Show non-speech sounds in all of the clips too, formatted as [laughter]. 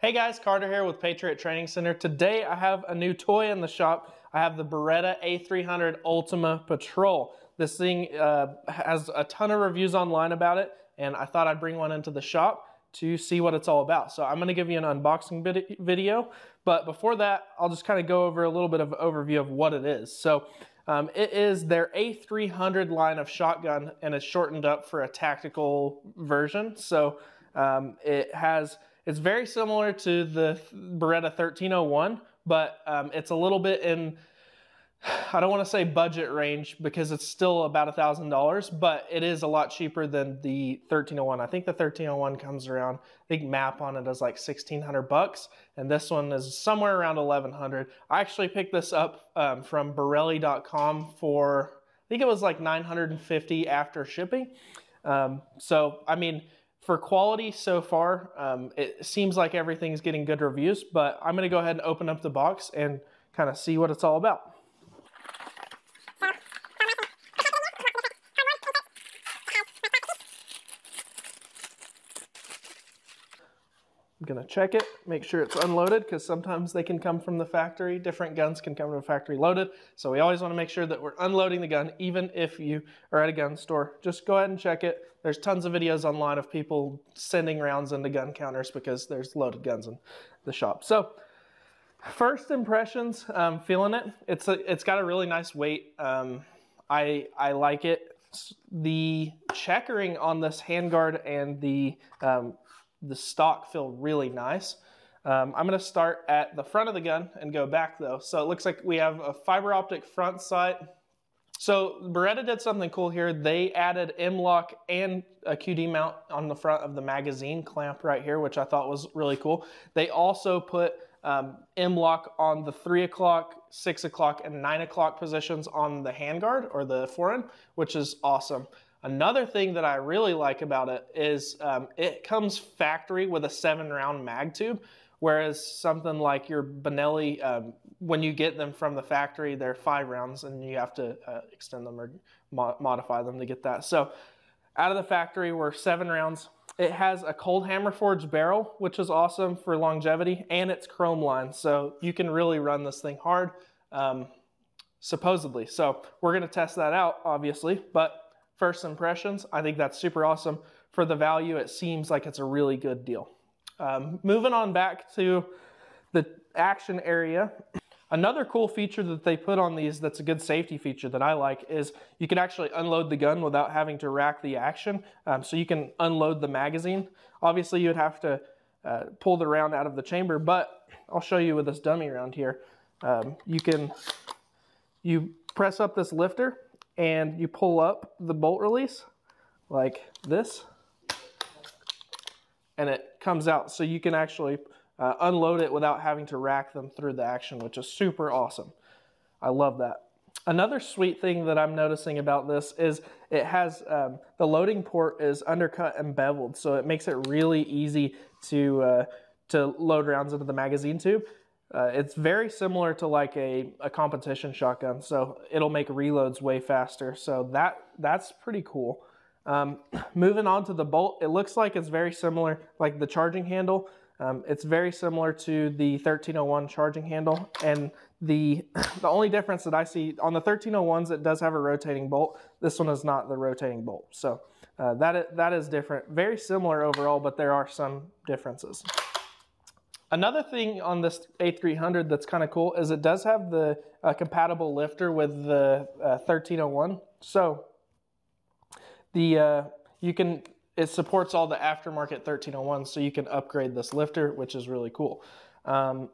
Hey guys, Carter here with Patriot Training Center. Today I have a new toy in the shop. I have the Beretta A300 Ultima Patrol. This thing uh, has a ton of reviews online about it, and I thought I'd bring one into the shop to see what it's all about. So I'm going to give you an unboxing video, but before that, I'll just kind of go over a little bit of overview of what it is. So um, it is their A300 line of shotgun, and it's shortened up for a tactical version. So um, it has it's very similar to the Beretta 1301, but um, it's a little bit in, I don't want to say budget range because it's still about a $1,000, but it is a lot cheaper than the 1301. I think the 1301 comes around, I think map on it is like 1600 bucks, and this one is somewhere around 1100. I actually picked this up um, from Borelli.com for, I think it was like 950 after shipping. Um, so, I mean, for quality so far, um, it seems like everything's getting good reviews, but I'm gonna go ahead and open up the box and kind of see what it's all about. I'm gonna check it, make sure it's unloaded because sometimes they can come from the factory. Different guns can come from the factory loaded. So we always wanna make sure that we're unloading the gun even if you are at a gun store. Just go ahead and check it. There's tons of videos online of people sending rounds into gun counters because there's loaded guns in the shop. So first impressions, um, feeling it. It's, a, it's got a really nice weight. Um, I, I like it. The checkering on this handguard and the um, the stock feel really nice. Um, I'm going to start at the front of the gun and go back though. So it looks like we have a fiber optic front sight. So Beretta did something cool here. They added M-LOK and a QD mount on the front of the magazine clamp right here, which I thought was really cool. They also put um, M-LOK on the 3 o'clock, 6 o'clock, and 9 o'clock positions on the handguard or the forend, which is awesome. Another thing that I really like about it is um, it comes factory with a seven round mag tube, whereas something like your Benelli, um, when you get them from the factory, they're five rounds and you have to uh, extend them or mo modify them to get that. So out of the factory, we're seven rounds. It has a cold hammer forged barrel, which is awesome for longevity, and it's chrome lined, So you can really run this thing hard, um, supposedly. So we're gonna test that out, obviously, but first impressions. I think that's super awesome. For the value, it seems like it's a really good deal. Um, moving on back to the action area. Another cool feature that they put on these that's a good safety feature that I like is you can actually unload the gun without having to rack the action. Um, so you can unload the magazine. Obviously you'd have to uh, pull the round out of the chamber, but I'll show you with this dummy round here. Um, you can, you press up this lifter and you pull up the bolt release like this and it comes out. So you can actually uh, unload it without having to rack them through the action which is super awesome. I love that. Another sweet thing that I'm noticing about this is it has um, the loading port is undercut and beveled so it makes it really easy to uh, to load rounds into the magazine tube uh, it's very similar to like a, a competition shotgun, so it'll make reloads way faster. So that that's pretty cool. Um, [clears throat] moving on to the bolt, it looks like it's very similar, like the charging handle. Um, it's very similar to the 1301 charging handle, and the [clears throat] the only difference that I see on the 1301s, it does have a rotating bolt. This one is not the rotating bolt, so uh, that that is different. Very similar overall, but there are some differences. Another thing on this A300 that's kind of cool is it does have the uh, compatible lifter with the uh, 1301. So the uh, you can it supports all the aftermarket 1301, so you can upgrade this lifter, which is really cool. Um,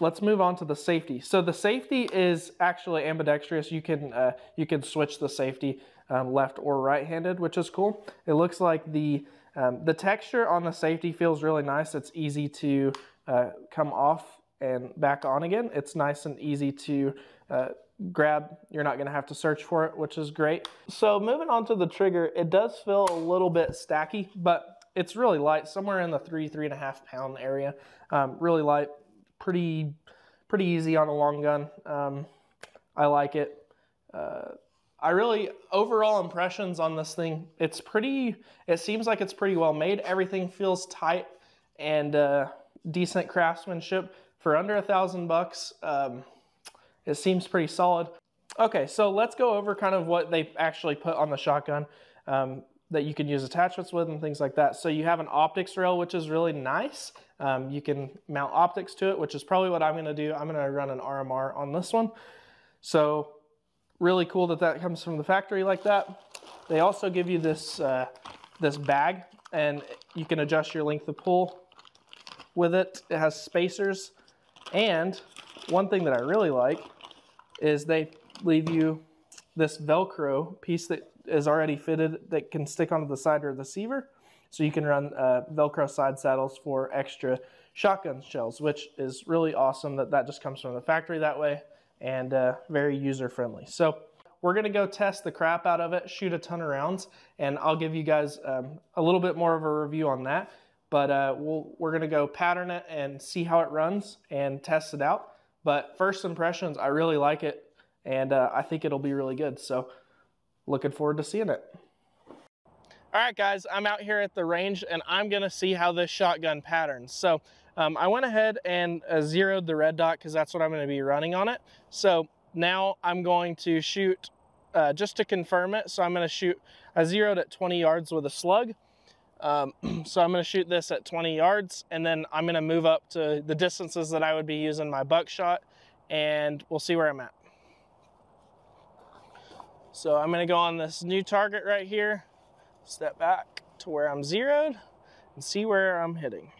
let's move on to the safety. So the safety is actually ambidextrous. You can uh, you can switch the safety um, left or right-handed, which is cool. It looks like the um, the texture on the safety feels really nice. It's easy to uh, come off and back on again. It's nice and easy to uh, grab. You're not going to have to search for it, which is great. So moving on to the trigger, it does feel a little bit stacky, but it's really light, somewhere in the three, three and a half pound area. Um, really light, pretty, pretty easy on a long gun. Um, I like it. Uh, I really, overall impressions on this thing, it's pretty, it seems like it's pretty well made. Everything feels tight and uh, decent craftsmanship for under a thousand bucks. Um, it seems pretty solid. Okay, so let's go over kind of what they actually put on the shotgun um, that you can use attachments with and things like that. So you have an optics rail, which is really nice. Um, you can mount optics to it, which is probably what I'm gonna do. I'm gonna run an RMR on this one. So really cool that that comes from the factory like that. They also give you this, uh, this bag and you can adjust your length of pull with it. It has spacers. And one thing that I really like is they leave you this Velcro piece that is already fitted that can stick onto the side of the receiver. So you can run uh, Velcro side saddles for extra shotgun shells, which is really awesome that that just comes from the factory that way and uh, very user friendly. So we're gonna go test the crap out of it, shoot a ton of rounds, and I'll give you guys um, a little bit more of a review on that. But uh, we'll, we're gonna go pattern it and see how it runs and test it out. But first impressions, I really like it, and uh, I think it'll be really good. So looking forward to seeing it. All right, guys, I'm out here at the range and I'm gonna see how this shotgun patterns. So um, I went ahead and uh, zeroed the red dot because that's what I'm gonna be running on it. So now I'm going to shoot uh, just to confirm it. So I'm gonna shoot, I zeroed at 20 yards with a slug. Um, [clears throat] so I'm gonna shoot this at 20 yards and then I'm gonna move up to the distances that I would be using my buckshot and we'll see where I'm at. So I'm gonna go on this new target right here, step back to where I'm zeroed and see where I'm hitting.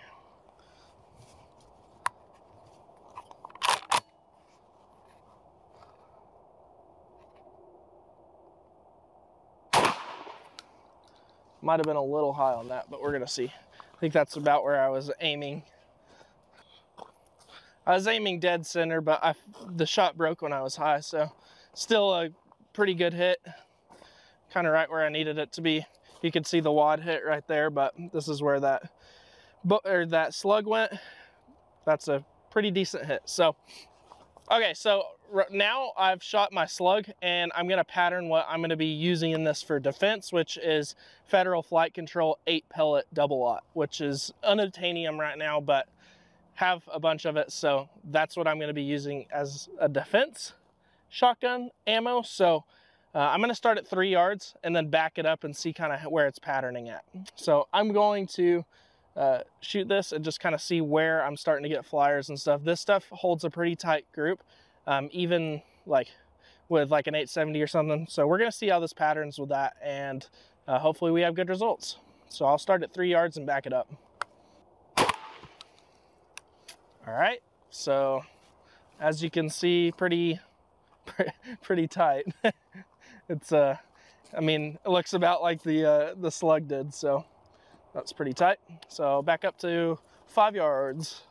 Might have been a little high on that, but we're gonna see. I think that's about where I was aiming. I was aiming dead center, but I, the shot broke when I was high, so still a pretty good hit. Kind of right where I needed it to be. You can see the wad hit right there, but this is where that or that slug went. That's a pretty decent hit. So, okay, so now I've shot my slug and I'm gonna pattern what I'm gonna be using in this for defense, which is Federal FliteControl 8 pellet double aught, which is unobtainium right now, but have a bunch of it. So that's what I'm gonna be using as a defense shotgun ammo. So uh, I'm gonna start at three yards and then back it up and see kind of where it's patterning at. So I'm going to uh, shoot this and just kind of see where I'm starting to get flyers and stuff. This stuff holds a pretty tight group um, even like with like an 870 or something. So we're gonna see how this patterns with that and uh, hopefully we have good results. So I'll start at three yards and back it up. All right, so as you can see, pretty, [laughs] pretty tight. [laughs] it's, uh, I mean, it looks about like the, uh, the slug did, so that's pretty tight. So back up to five yards.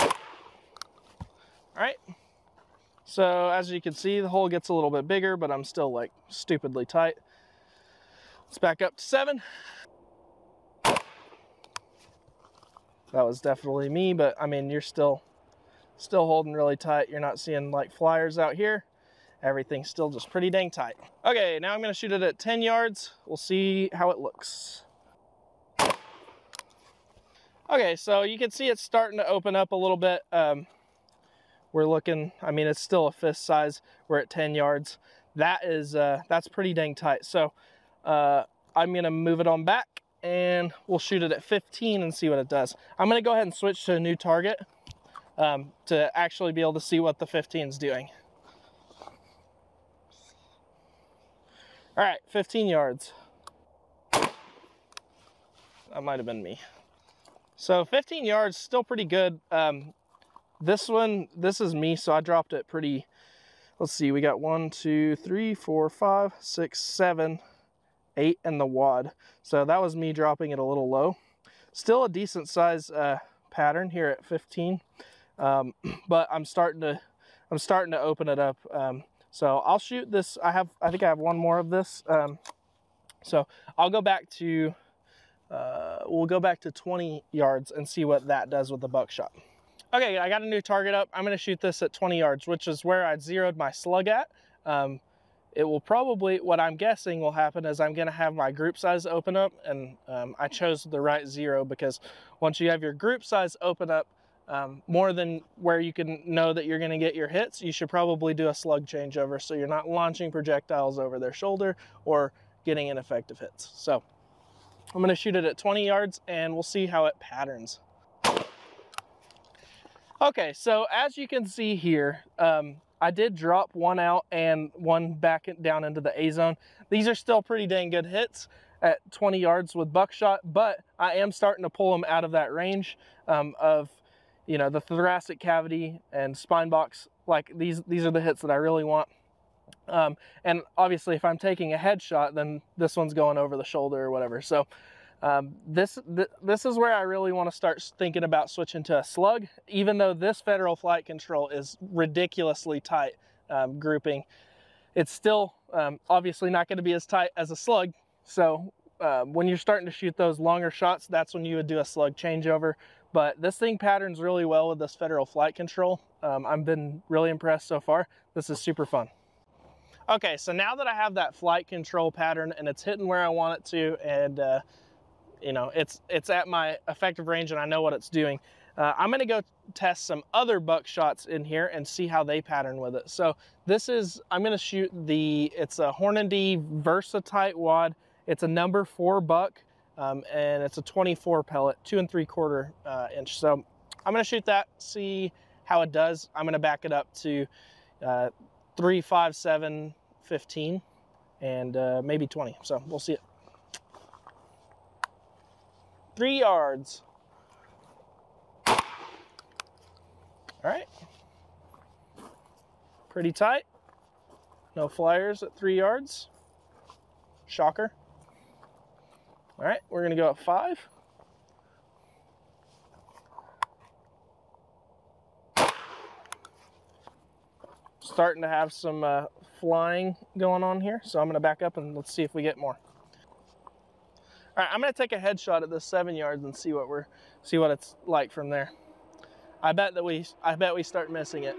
All right, so as you can see, the hole gets a little bit bigger, but I'm still like stupidly tight. Let's back up to seven. That was definitely me, but I mean, you're still, still holding really tight. You're not seeing like flyers out here. Everything's still just pretty dang tight. Okay, now I'm gonna shoot it at 10 yards. We'll see how it looks. Okay, so you can see it's starting to open up a little bit. Um, we're looking, I mean, it's still a fist size. We're at 10 yards. That is, uh, that's pretty dang tight. So uh, I'm gonna move it on back and we'll shoot it at 15 and see what it does. I'm gonna go ahead and switch to a new target um, to actually be able to see what the 15 is doing. All right, 15 yards. That might have been me. So 15 yards, still pretty good. Um, this one, this is me, so I dropped it pretty, let's see, we got one, two, three, four, five, six, seven, eight in the wad. So that was me dropping it a little low. Still a decent size uh, pattern here at 15, um, [clears throat] but I'm starting to, I'm starting to open it up. Um, so I'll shoot this, I have, I think I have one more of this. Um, so I'll go back to, uh, we'll go back to 20 yards and see what that does with the buckshot. Okay, I got a new target up. I'm gonna shoot this at 20 yards, which is where I'd zeroed my slug at. Um, it will probably, what I'm guessing will happen is I'm going to have my group size open up and um, I chose the right zero because once you have your group size open up um, more than where you can know that you're going to get your hits, you should probably do a slug changeover so you're not launching projectiles over their shoulder or getting ineffective hits. So I'm going to shoot it at 20 yards and we'll see how it patterns. Okay, so as you can see here, um, I did drop one out and one back down into the A zone. These are still pretty dang good hits at 20 yards with buckshot, but I am starting to pull them out of that range um, of, you know, the thoracic cavity and spine box. Like these, these are the hits that I really want. Um, and obviously if I'm taking a headshot, then this one's going over the shoulder or whatever. So um, this, th this is where I really want to start thinking about switching to a slug, even though this federal FliteControl is ridiculously tight um, grouping. It's still um, obviously not going to be as tight as a slug. So uh, when you're starting to shoot those longer shots, that's when you would do a slug changeover. But this thing patterns really well with this federal FliteControl. Um, I've been really impressed so far. This is super fun. Okay, so now that I have that FliteControl pattern and it's hitting where I want it to and uh, you know, it's, it's at my effective range and I know what it's doing. Uh, I'm gonna go test some other buck shots in here and see how they pattern with it. So this is, I'm gonna shoot the, it's a Hornady Versatite wad. It's a number four buck um, and it's a 24 pellet, two and three quarter uh, inch. So I'm gonna shoot that, see how it does. I'm gonna back it up to uh, three, five, seven, 15 and uh, maybe 20. So we'll see it three yards. All right. Pretty tight. No flyers at three yards. Shocker. All right, we're gonna go at five. Starting to have some uh, flying going on here, so I'm gonna back up and let's see if we get more. All right, I'm gonna take a headshot at this seven yards and see what we're see what it's like from there. I bet that we I bet we start missing it.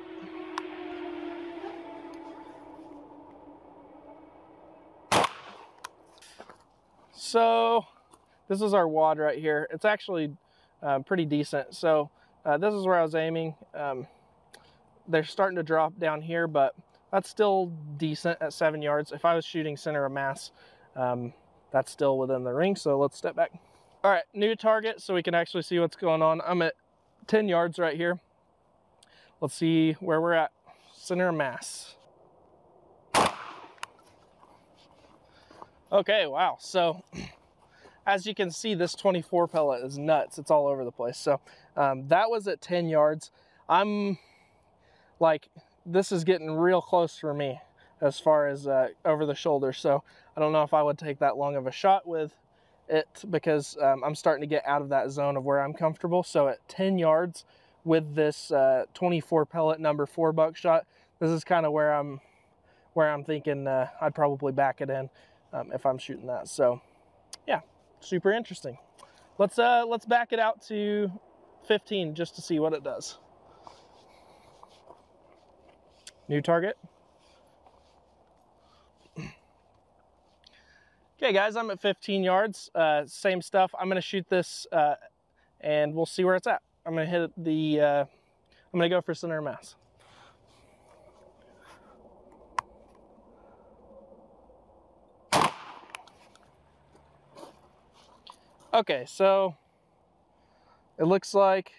So this is our wad right here. It's actually uh, pretty decent. So uh, this is where I was aiming. Um, they're starting to drop down here, but that's still decent at seven yards. If I was shooting center of mass, um, that's still within the ring, so let's step back. All right, new target so we can actually see what's going on. I'm at 10 yards right here. Let's see where we're at. Center mass. Okay, wow. So [clears throat] as you can see, this 24 pellet is nuts. It's all over the place. So um, that was at 10 yards. I'm like, this is getting real close for me as far as uh, over the shoulder. So I don't know if I would take that long of a shot with it because um, I'm starting to get out of that zone of where I'm comfortable. So at 10 yards with this uh, 24 pellet number four buckshot, this is kind of where I'm where I'm thinking uh, I'd probably back it in um, if I'm shooting that. So yeah, super interesting. Let's uh, let's back it out to 15 just to see what it does. New target. Okay guys, I'm at 15 yards, uh, same stuff. I'm gonna shoot this uh, and we'll see where it's at. I'm gonna hit the, uh, I'm gonna go for center mass. Okay, so it looks like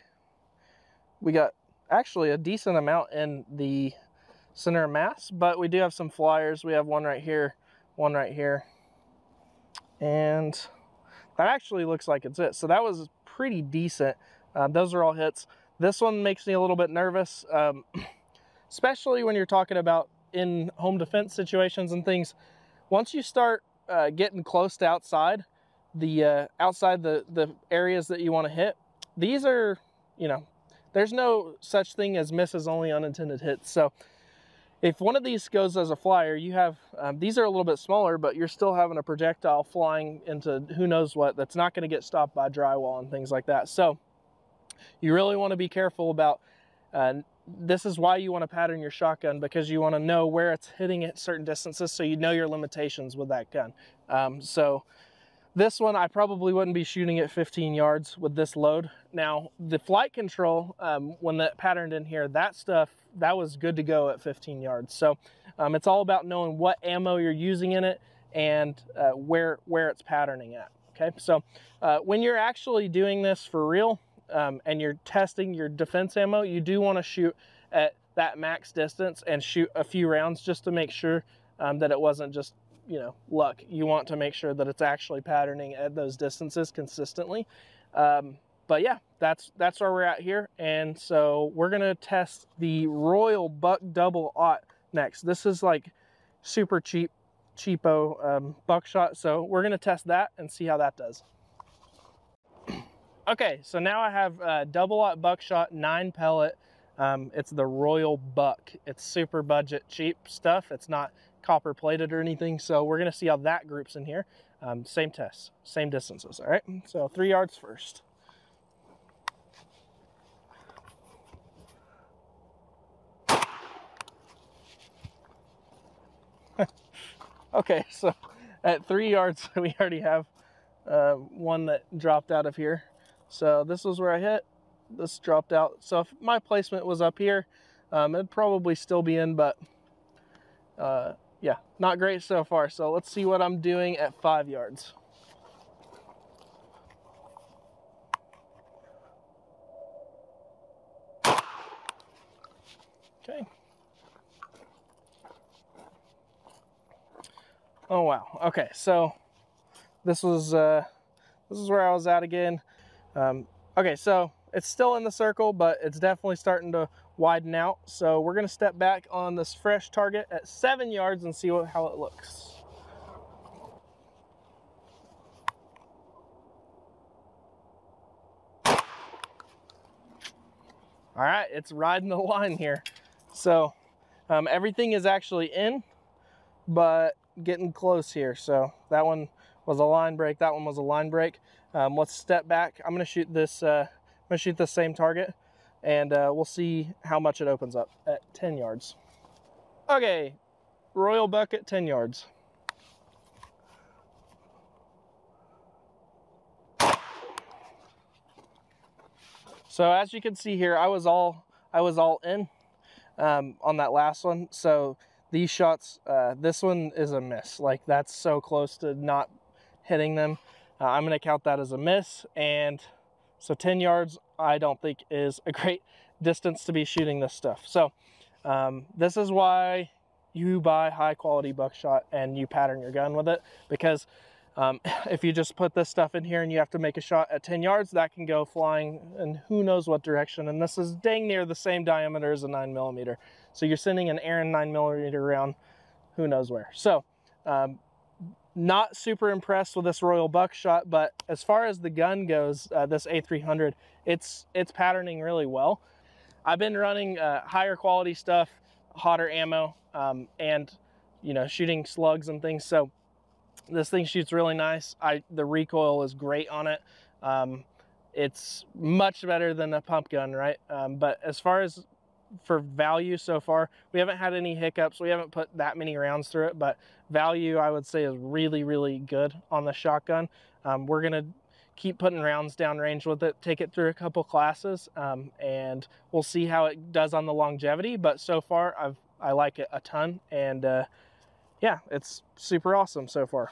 we got actually a decent amount in the center mass, but we do have some flyers. We have one right here, one right here, and that actually looks like it's it. So that was pretty decent. Uh, those are all hits. This one makes me a little bit nervous, um, [clears throat] especially when you're talking about in home defense situations and things. Once you start uh, getting close to outside, the uh, outside the, the areas that you want to hit, these are, you know, there's no such thing as misses, only unintended hits. So if one of these goes as a flyer, you have, um, these are a little bit smaller, but you're still having a projectile flying into who knows what that's not going to get stopped by drywall and things like that. So you really want to be careful about uh, this is why you want to pattern your shotgun because you want to know where it's hitting at certain distances so you know your limitations with that gun. Um, so this one, I probably wouldn't be shooting at 15 yards with this load. Now, the FliteControl, um, when that patterned in here, that stuff, that was good to go at 15 yards. So um, it's all about knowing what ammo you're using in it and uh, where, where it's patterning at. Okay, so uh, when you're actually doing this for real, um, and you're testing your defense ammo, you do want to shoot at that max distance and shoot a few rounds just to make sure um, that it wasn't just you know luck. You want to make sure that it's actually patterning at those distances consistently. Um, but yeah, that's that's where we're at here, and so we're gonna test the Royal Buck Double Aught next. This is like super cheap, cheapo um, buckshot, so we're gonna test that and see how that does. Okay, so now I have a double aught buckshot, nine pellet. Um, it's the Royal Buck. It's super budget, cheap stuff. It's not copper plated or anything. So we're gonna see how that groups in here. Um, same tests, same distances, all right? So three yards first. [laughs] okay, so at three yards, [laughs] we already have uh, one that dropped out of here. So this was where I hit. This dropped out. So if my placement was up here, um, it'd probably still be in, but uh, yeah, not great so far. So let's see what I'm doing at five yards. Okay. Oh wow. Okay, so this was uh, this is where I was at again. Um, okay, so it's still in the circle, but it's definitely starting to widen out. So we're gonna step back on this fresh target at seven yards and see what, how it looks. All right, it's riding the [laughs] line here. So um, everything is actually in, but getting close here. So that one was a line break. That one was a line break. Um, let's step back. I'm gonna shoot this, uh, I'm gonna shoot the same target and uh, we'll see how much it opens up at 10 yards. Okay, Royal Bucket 10 yards. So as you can see here, I was all I was all in um, on that last one. So these shots, uh, this one is a miss. Like that's so close to not hitting them. Uh, I'm to count that as a miss. And so 10 yards, I don't think is a great [laughs] distance to be shooting this stuff. So um, this is why you buy high quality buckshot and you pattern your gun with it because um, [laughs] if you just put this stuff in here and you have to make a shot at 10 yards, that can go flying in who knows what direction. And this is dang near the same diameter as a 9 millimeter. So you're sending an Aaron 9 millimeter round who knows where. So um, not super impressed with this Royal Buckshot, but as far as the gun goes, uh, this A300, it's it's patterning really well. I've been running uh, higher quality stuff, hotter ammo, um, and you know shooting slugs and things. So this thing shoots really nice. I the recoil is great on it. Um, it's much better than a pump gun, right? Um, but as far as for value so far. We haven't had any hiccups. We haven't put that many rounds through it, but value I would say is really, really good on the shotgun. Um, we're gonna keep putting rounds down range with it, take it through a couple classes, um, and we'll see how it does on the longevity. But so far, I've I like it a ton, and uh, yeah, it's super awesome so far.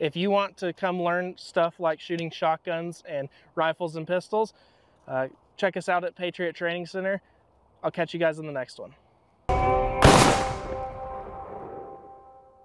If you want to come learn stuff like shooting shotguns and rifles and pistols, uh, check us out at Patriot Training Center. I'll catch you guys in the next one.